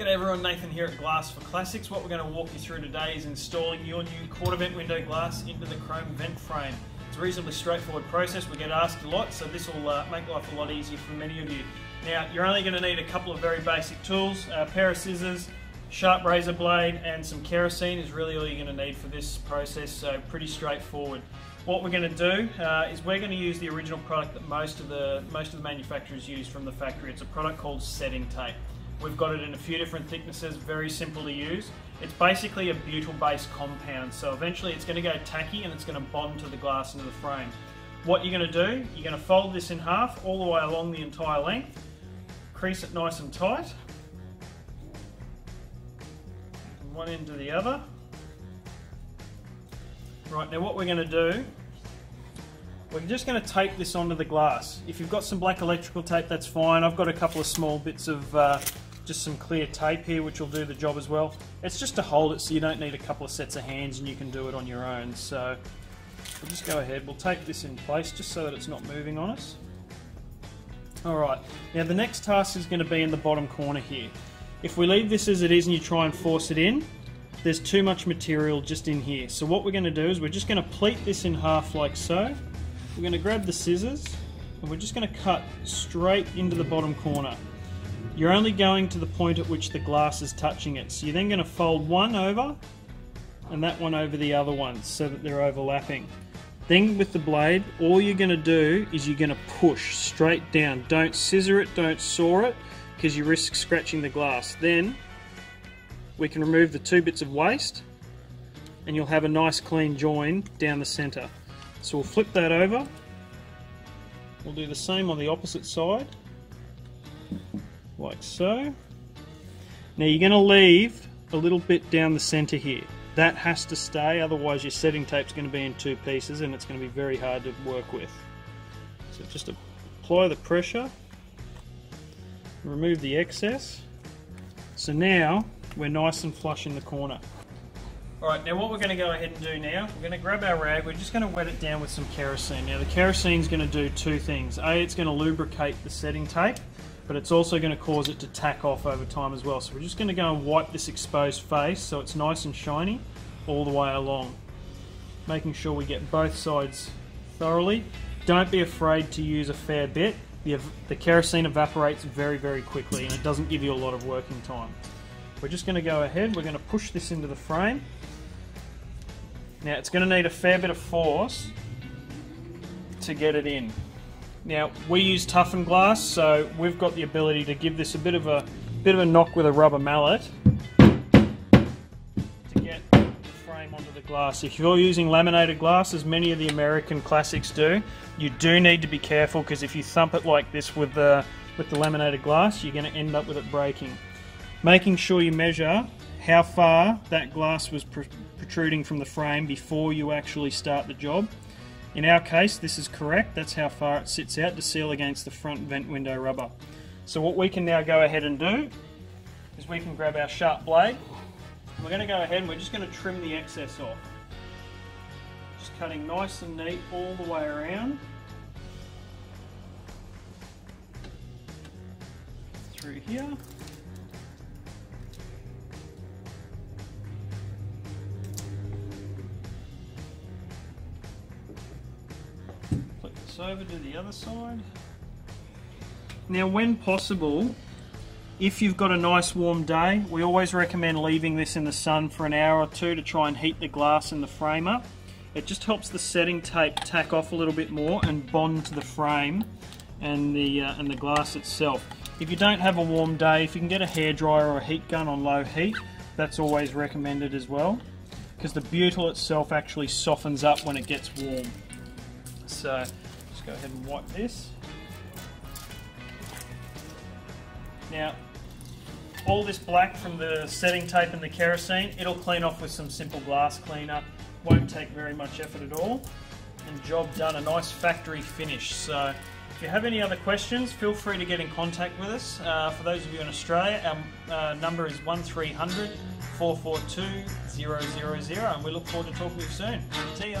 G'day everyone, Nathan here at Glass for Classics. What we're going to walk you through today is installing your new quarter vent window glass into the chrome vent frame. It's a reasonably straightforward process, we get asked a lot, so this will uh, make life a lot easier for many of you. Now, you're only going to need a couple of very basic tools, a pair of scissors, sharp razor blade and some kerosene is really all you're going to need for this process, so pretty straightforward. What we're going to do uh, is we're going to use the original product that most of the most of the manufacturers use from the factory. It's a product called setting tape. We've got it in a few different thicknesses, very simple to use. It's basically a butyl-based compound, so eventually it's going to go tacky and it's going to bond to the glass into the frame. What you're going to do, you're going to fold this in half all the way along the entire length, crease it nice and tight, one end to the other. Right, now what we're going to do, we're just going to tape this onto the glass. If you've got some black electrical tape, that's fine. I've got a couple of small bits of uh, just some clear tape here, which will do the job as well. It's just to hold it so you don't need a couple of sets of hands and you can do it on your own. So we'll just go ahead, we'll tape this in place just so that it's not moving on us. Alright, now the next task is going to be in the bottom corner here. If we leave this as it is and you try and force it in, there's too much material just in here. So what we're going to do is we're just going to pleat this in half like so. We're going to grab the scissors and we're just going to cut straight into the bottom corner. You're only going to the point at which the glass is touching it. So you're then going to fold one over and that one over the other one so that they're overlapping. Then with the blade, all you're going to do is you're going to push straight down. Don't scissor it, don't saw it, because you risk scratching the glass. Then we can remove the two bits of waste and you'll have a nice clean join down the center. So we'll flip that over. We'll do the same on the opposite side, like so. Now you're going to leave a little bit down the center here. That has to stay, otherwise your setting tape's going to be in two pieces and it's going to be very hard to work with. So just apply the pressure, remove the excess. So now we're nice and flush in the corner. Alright, now what we're going to go ahead and do now, we're going to grab our rag, we're just going to wet it down with some kerosene. Now the kerosene is going to do two things. A, it's going to lubricate the setting tape, but it's also going to cause it to tack off over time as well. So we're just going to go and wipe this exposed face so it's nice and shiny all the way along. Making sure we get both sides thoroughly. Don't be afraid to use a fair bit. The, the kerosene evaporates very, very quickly and it doesn't give you a lot of working time. We're just going to go ahead, we're going to push this into the frame. Now it's going to need a fair bit of force to get it in. Now we use toughened glass, so we've got the ability to give this a bit of a bit of a knock with a rubber mallet to get the frame onto the glass. If you're using laminated glass, as many of the American classics do, you do need to be careful because if you thump it like this with the with the laminated glass, you're going to end up with it breaking making sure you measure how far that glass was protruding from the frame before you actually start the job. In our case, this is correct. That's how far it sits out to seal against the front vent window rubber. So what we can now go ahead and do is we can grab our sharp blade. We're going to go ahead and we're just going to trim the excess off. Just cutting nice and neat all the way around. Through here. Over to the other side. Now when possible, if you've got a nice warm day, we always recommend leaving this in the sun for an hour or two to try and heat the glass in the frame up. It just helps the setting tape tack off a little bit more and bond to the frame and the, uh, and the glass itself. If you don't have a warm day, if you can get a hairdryer or a heat gun on low heat, that's always recommended as well because the butyl itself actually softens up when it gets warm. So just go ahead and wipe this. Now, all this black from the setting tape and the kerosene, it'll clean off with some simple glass cleaner. Won't take very much effort at all. And job done, a nice factory finish. So if you have any other questions, feel free to get in contact with us. Uh, for those of you in Australia, our uh, number is 1300 442 000 and we look forward to talking to you soon. See ya.